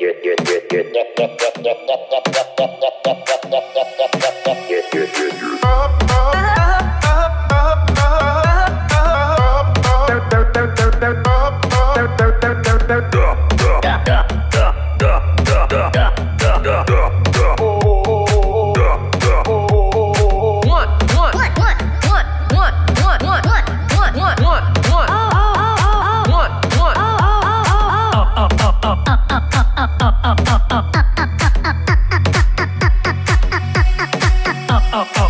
Yeah. oh, oh, oh. oh, oh.